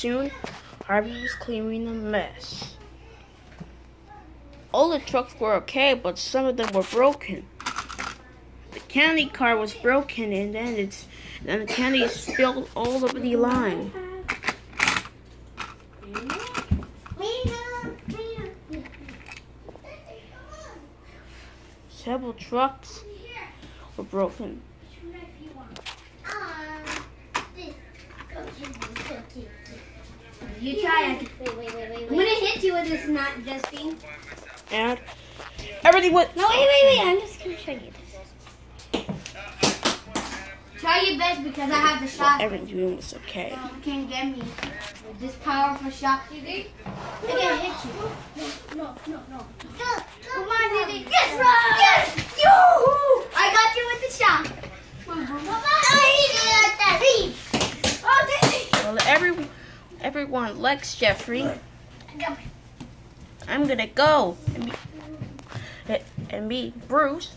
Soon, Harvey was clearing the mess. All the trucks were okay, but some of them were broken. The candy car was broken, and then it's then the candy spilled all over the line. Several trucks were broken. You try it. Wait, wait, wait, wait, I'm gonna hit you with this not Justine. And everything was No, wait, wait, wait. I'm just gonna show you this. Try your best because I have the shot. everything was okay. Um, you can't get me with this powerful shot. Didi. I can hit you. No, no, no. Come on, Didi. Yes, yes. Yoo-hoo! I got you with the shot. Oh, Didi. Well, every, everyone likes Jeffrey. I'm gonna go and be, and meet Bruce.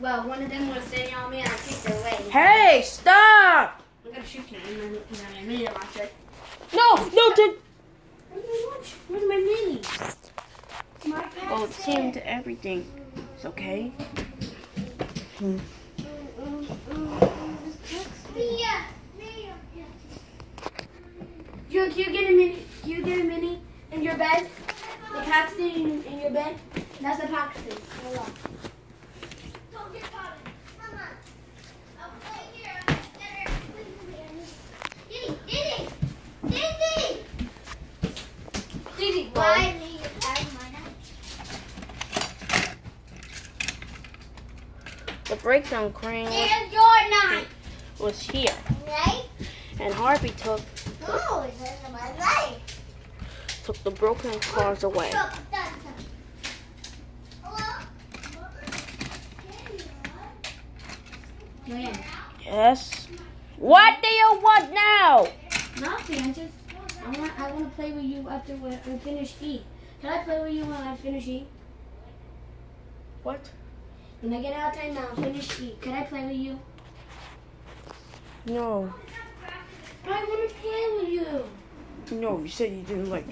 Well, one of them was standing on me and I kicked her away. Hey, stop! I'm gonna shoot you in my, in my mini launcher. No, no, to, Where's my mini? My well, it seemed to everything is okay. Hmm. You, you get a mini? You get a mini in your bed? The Paxton in, in your bed? That's the Paxton. Hold on. Why? The breakdown crane was, There's your knife, was here, right? and Harvey took No, it's in my life. took the broken cars away. Yes. What do you want now? Nothing. I just I want I want to play with you after we we finish eat. Can I play with you when I finish eat? What? When I get out of time now, finish eat. Can I play with you? No, I want to play with you. no. You said you didn't like.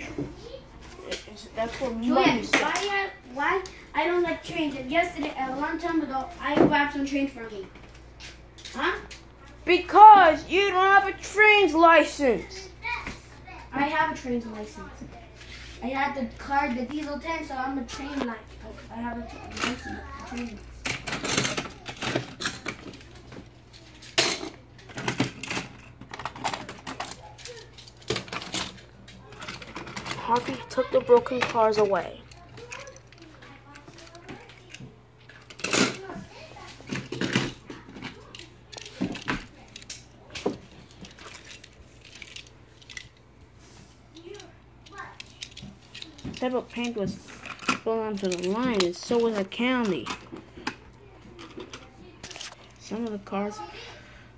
It's- That's what Joanne, mommy said. why I, why I don't like trains? And yesterday, a long time ago, I grabbed some trains for me. Huh? Because you don't have a train's license. I have a train's license. I had the card, the diesel tank, so I'm a train like I have a tra- license. A train. Harvey took the broken cars away. Several paint was spilled onto the line, and so was the candy. Some of the cars,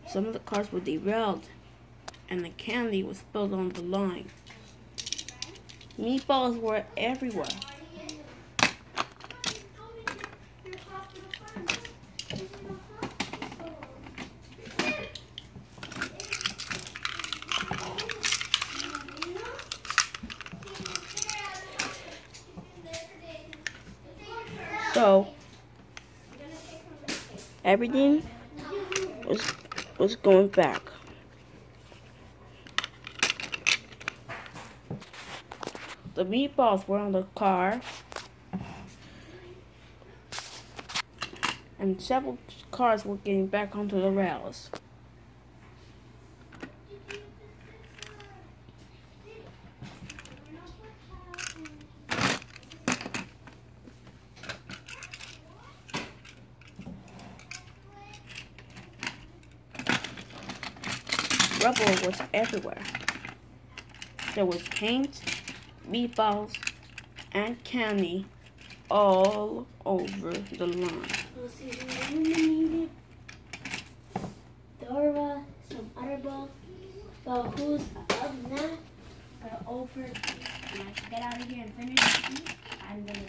some of the cars were derailed, and the candy was spilled on the line. Meatballs were everywhere. So everything was was going back. The meatballs were on the car, and several cars were getting back onto the rails. Rubble was everywhere. There was paint, meatballs, and candy all over the lawn. We'll see Dora, some other balls, but who's above that? But over, get out of here and finish. I'm gonna